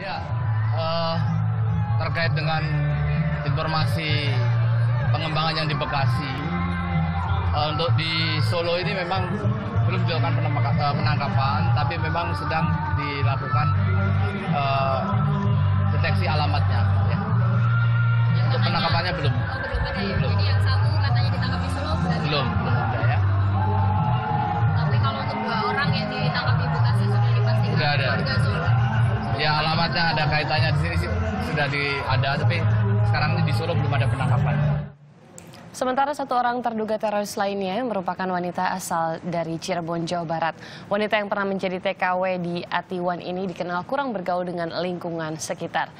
Ya, eh, terkait dengan informasi pengembangan yang di Bekasi, eh, untuk di Solo ini memang belum dilakukan eh, penangkapan, tapi memang sedang dilakukan eh, deteksi alamatnya. ya. Untuk penangkapannya belum, Oh, belum ada ya. Belum. Jadi yang satu katanya ditangkap di Solo belum, belum ada ya. Tapi kalau untuk dua orang yang ditangkap di Bekasi sudah dipastikan Sudah ada. warga Solo. Ya alamatnya ada kaitannya di sini sudah di ada, tapi sekarang ini di Solo belum ada penangkapan. Sementara satu orang terduga teroris lainnya merupakan wanita asal dari Cirebon, Jawa Barat. Wanita yang pernah menjadi TKW di Atiwan ini dikenal kurang bergaul dengan lingkungan sekitar.